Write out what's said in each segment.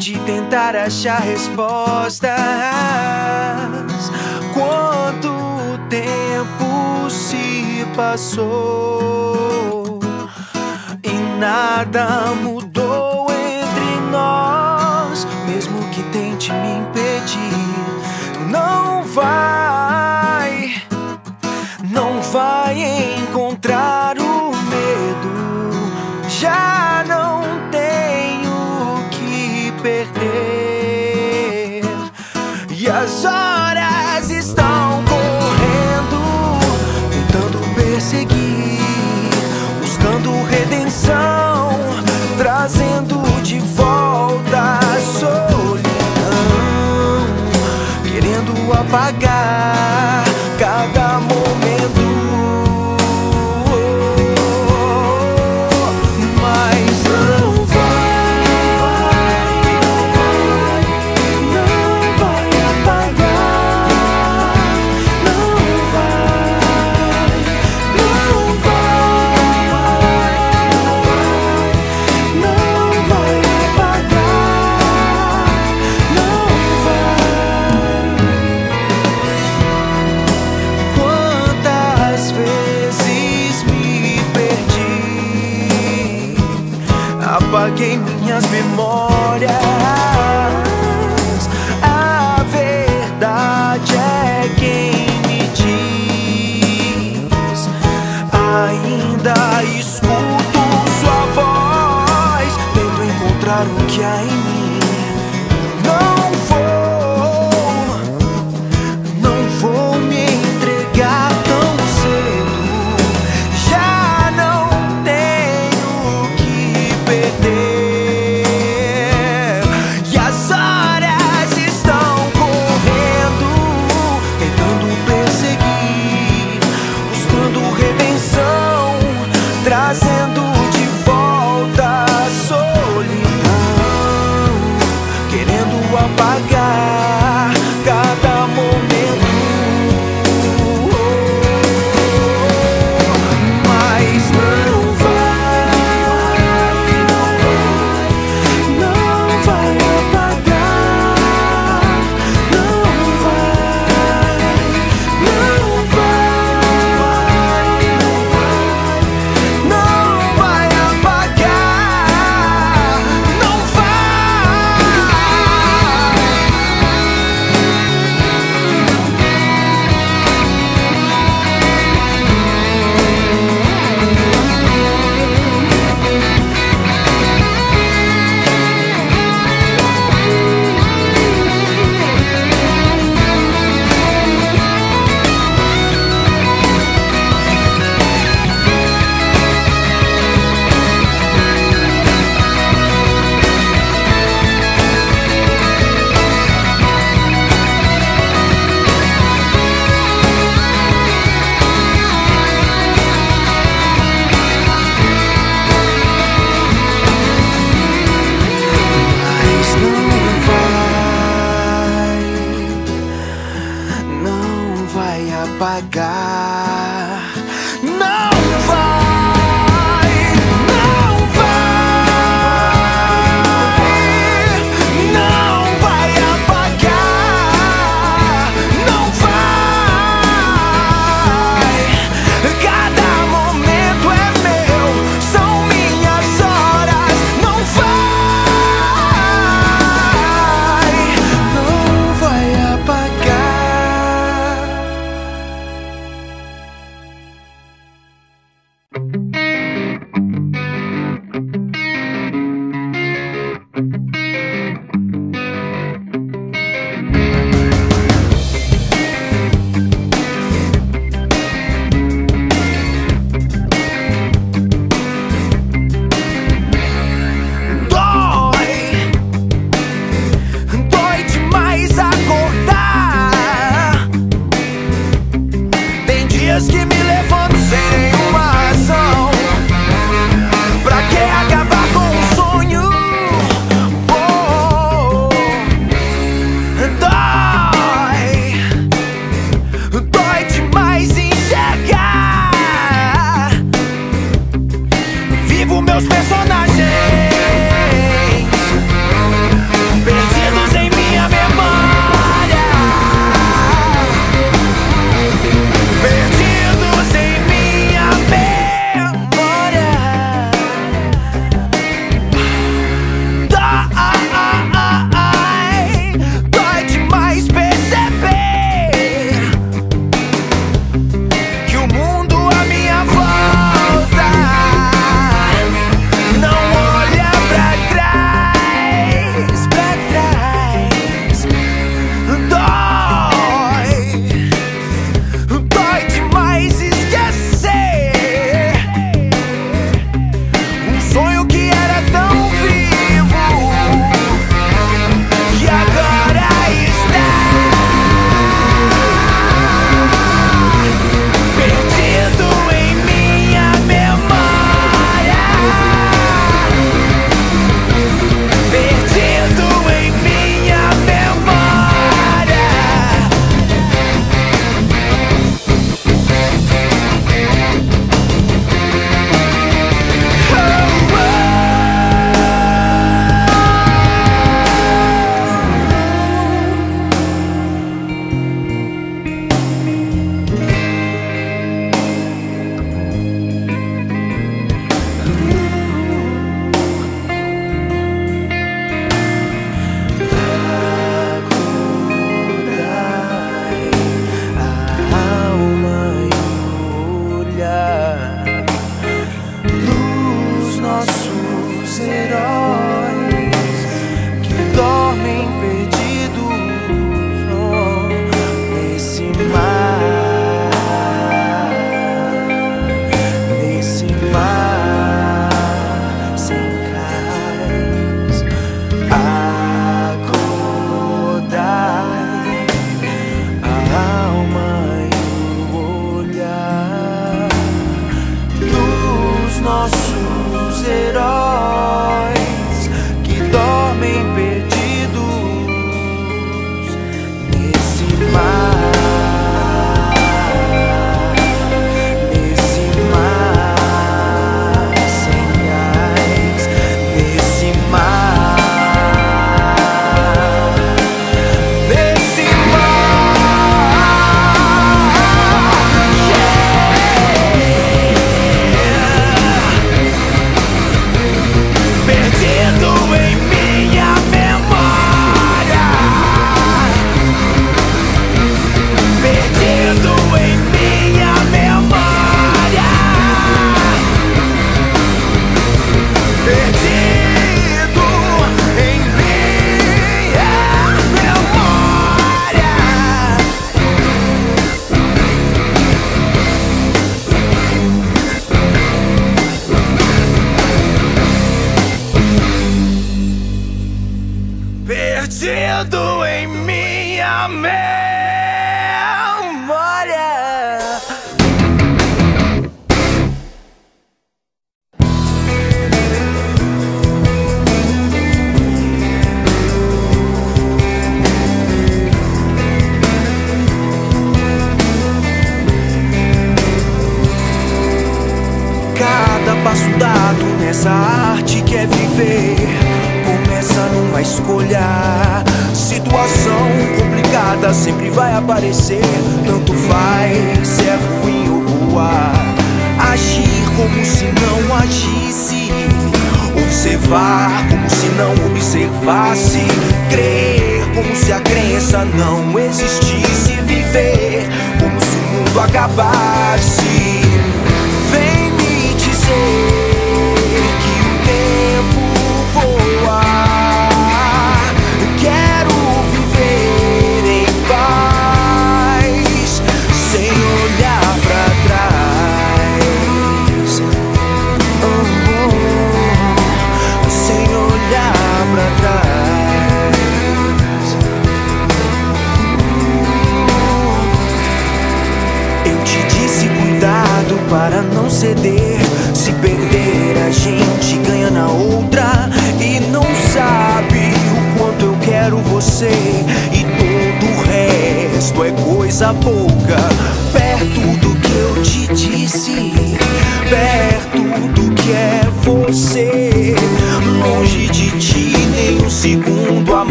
de tentar achar respostas. Quanto tempo se passou e nada mudou entre nós, mesmo que tente me impedir, não vai, não vai encontrar o medo. Já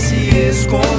se esconder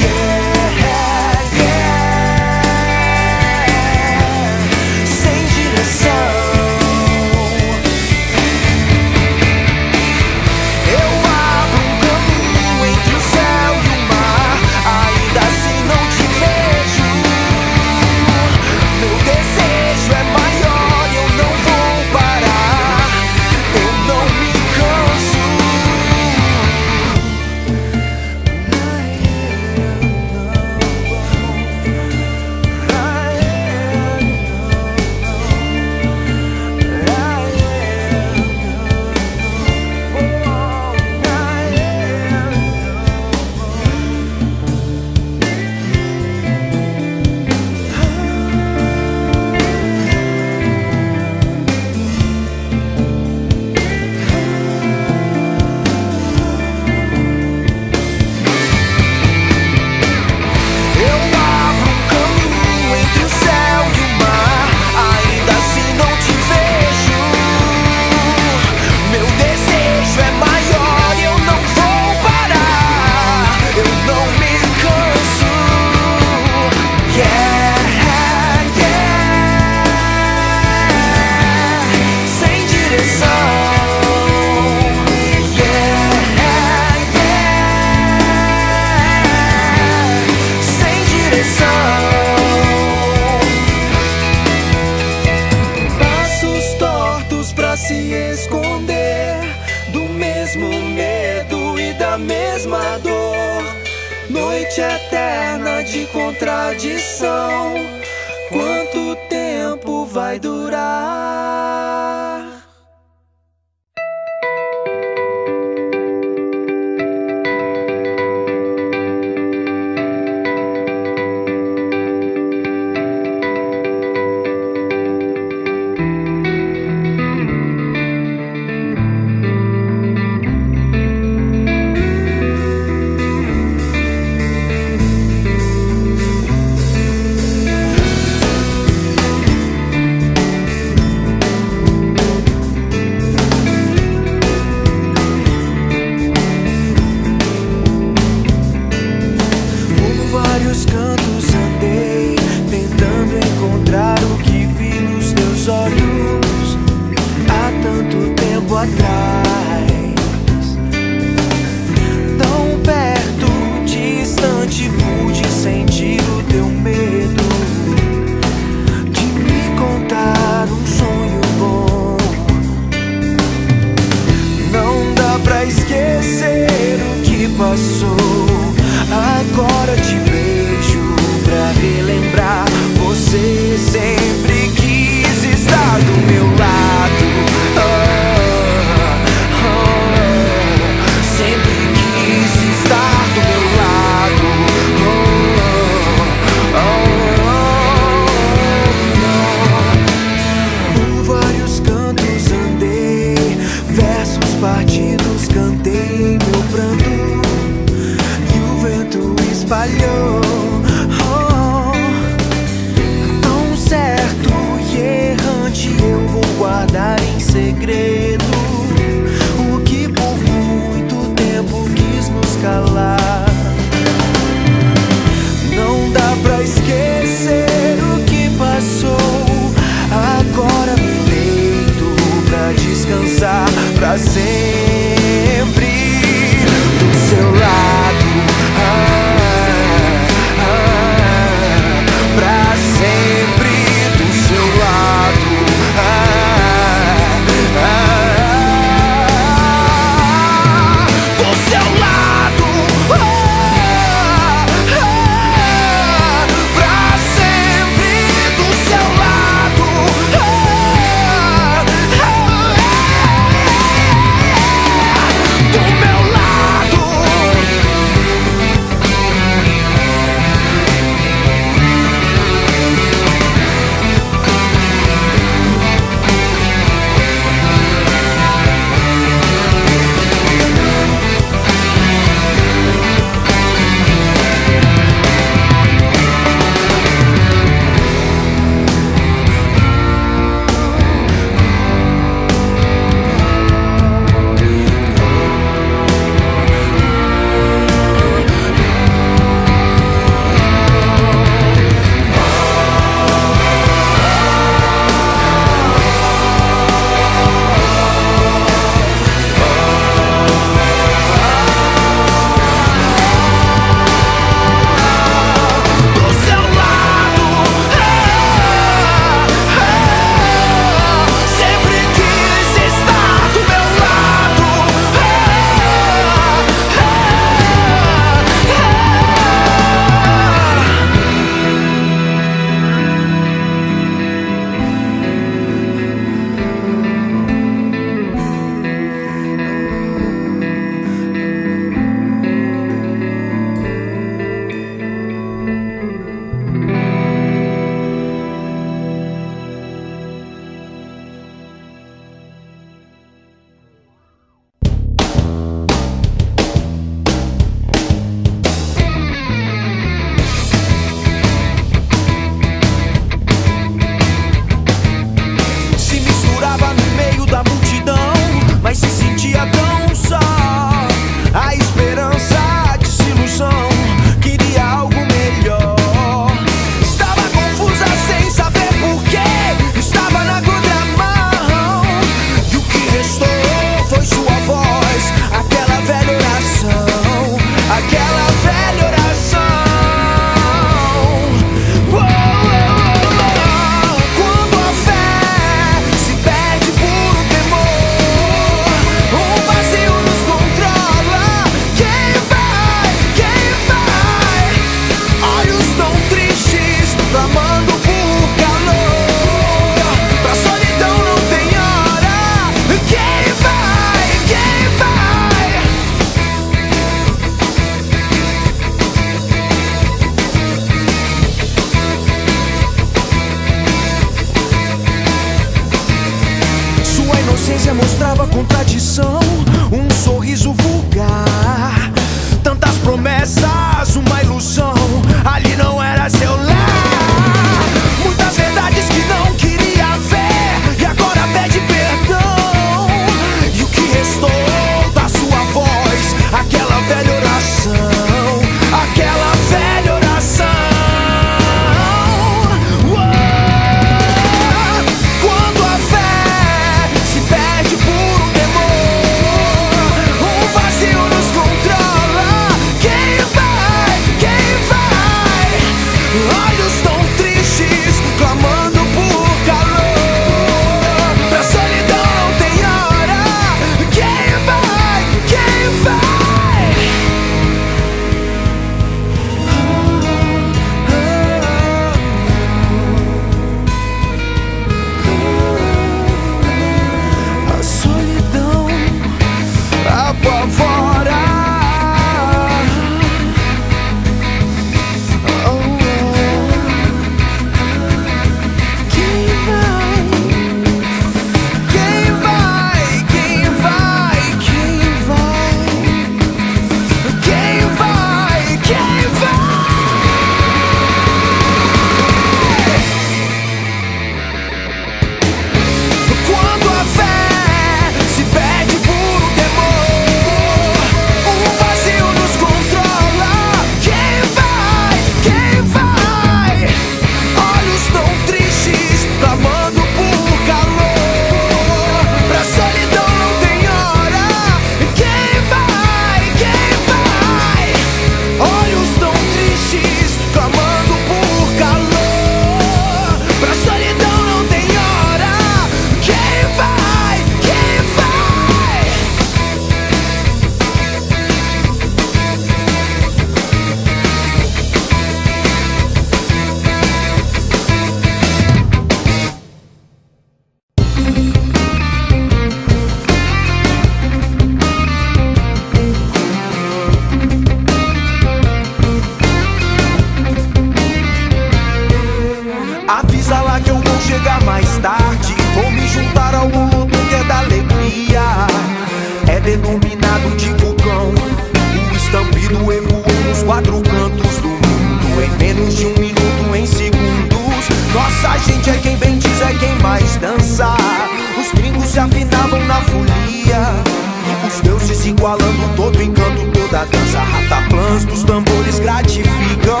igualando todo encanto, toda dança. Rataplans dos tambores gratificam.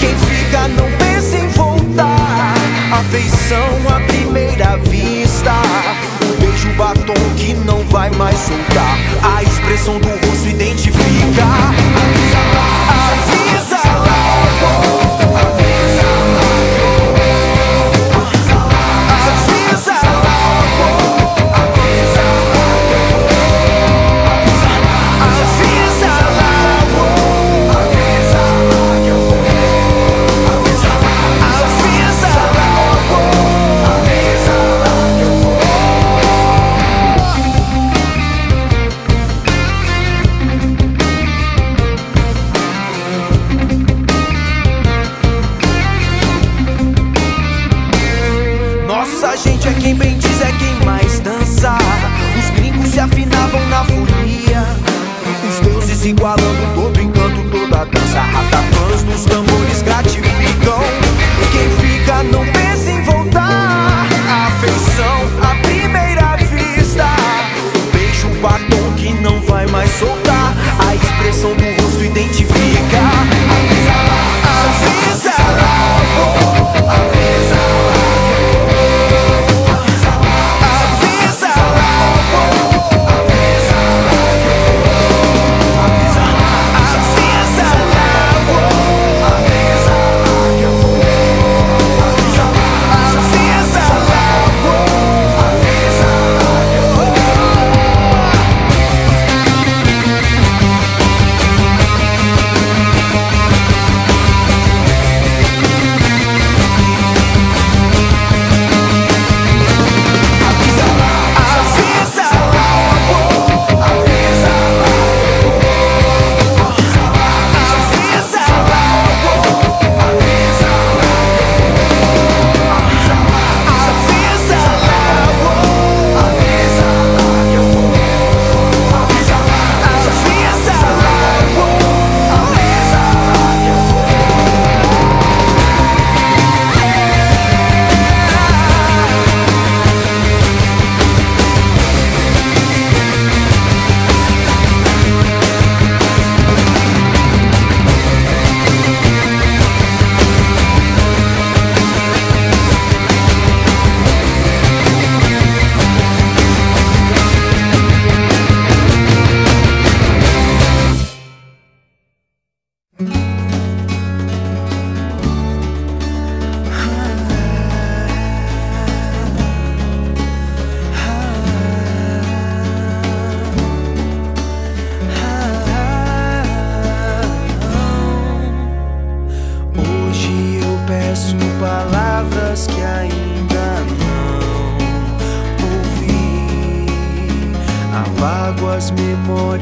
Quem fica não pensa em voltar. Afeição à primeira vista. Um beijo batom que não vai mais soltar. A expressão do rosto identifica. Avisa, avisa, avisa logo.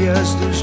Memórias dos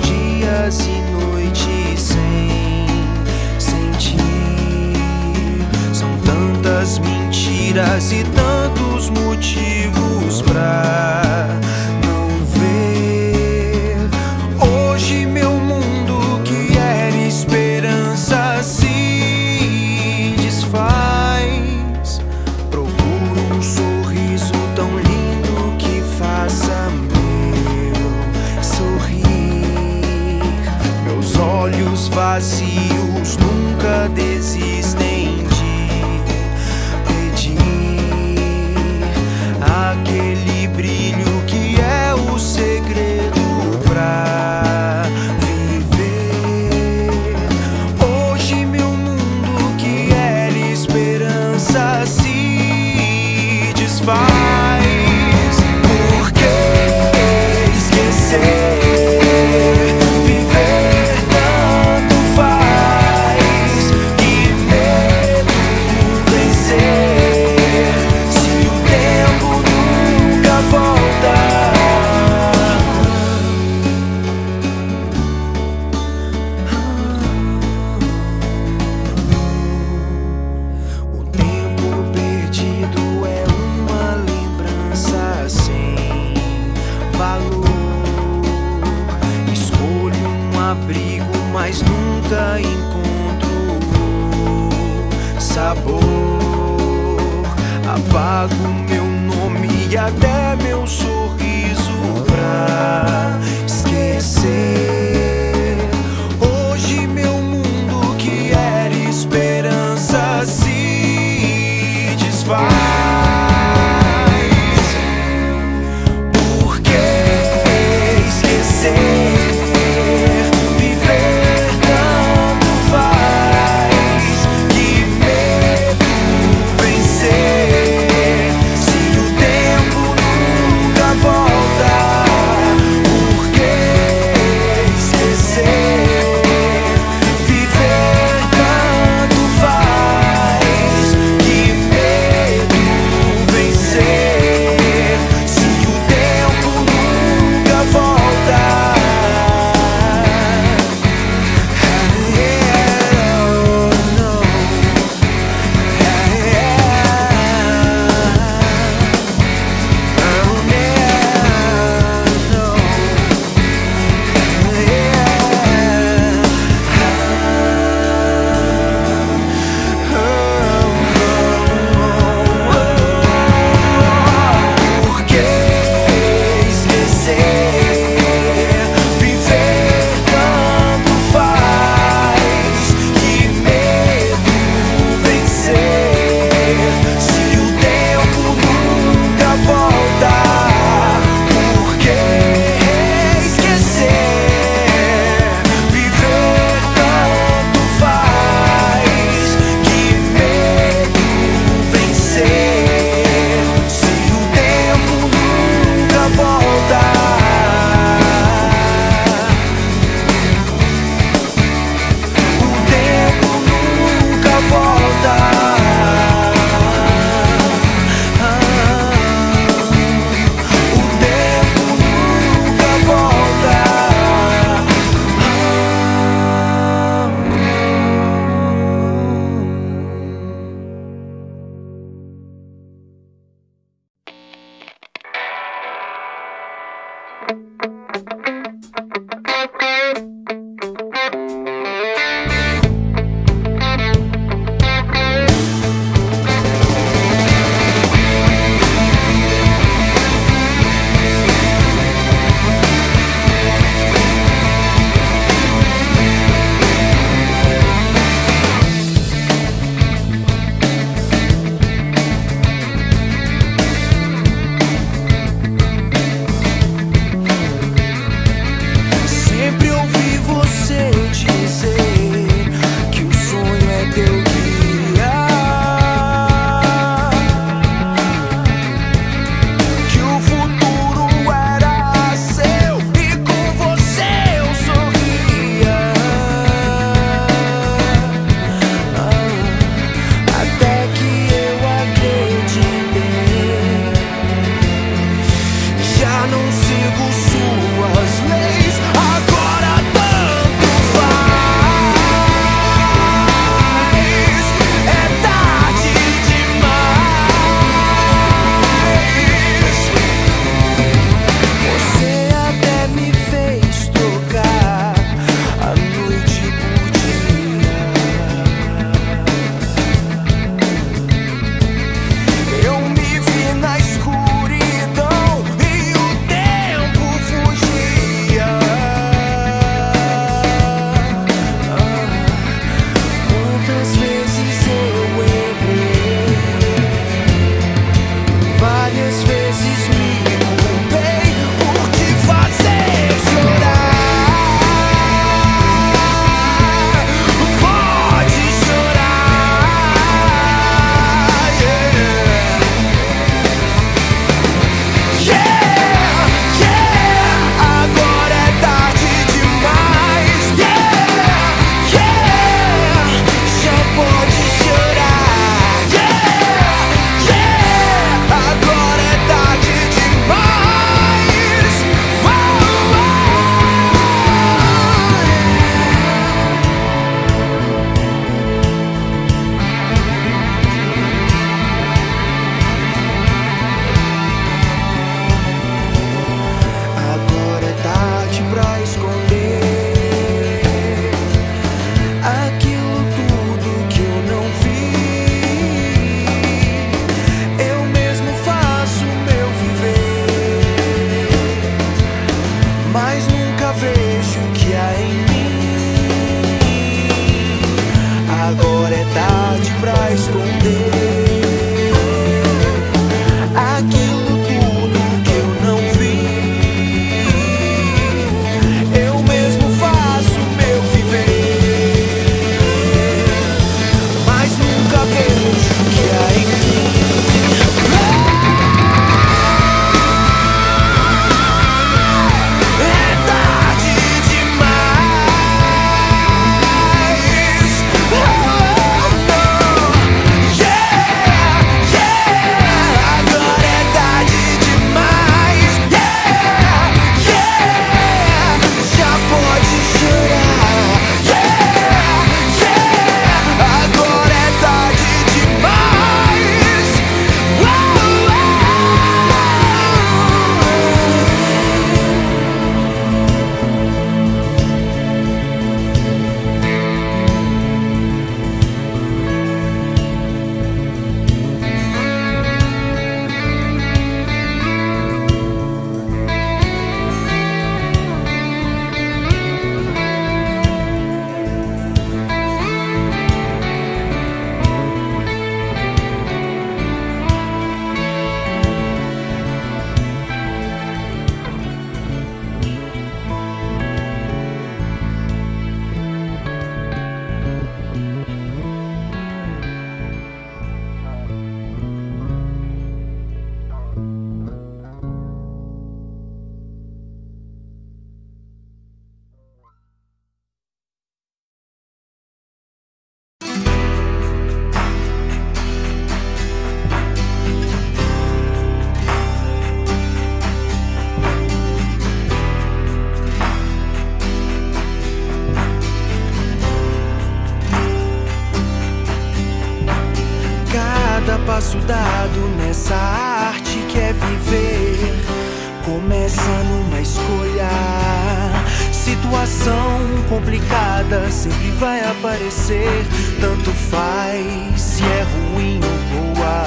sempre vai aparecer. Tanto faz se é ruim ou boa.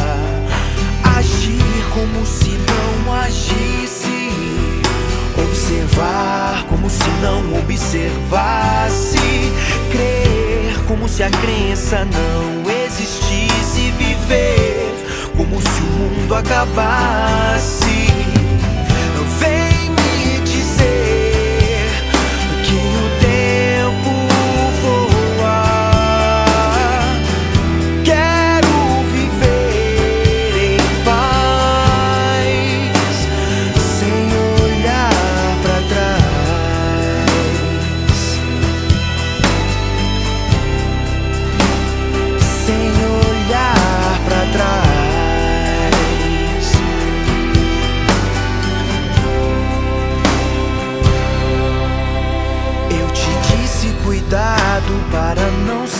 Agir como se não agisse. Observar como se não observasse. Crer como se a crença não existisse. Viver como se o mundo acabasse.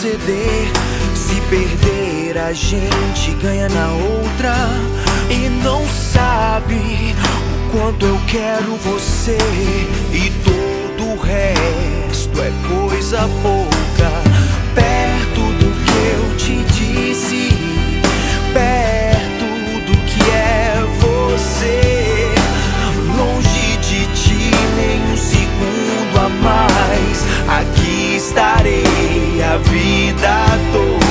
Se perder, a gente ganha na outra. E não sabe o quanto eu quero você. E todo o resto é coisa pouca. Perto do que eu te disse, perto do que é você. Longe de ti, nem um segundo a mais estarei a vida toda.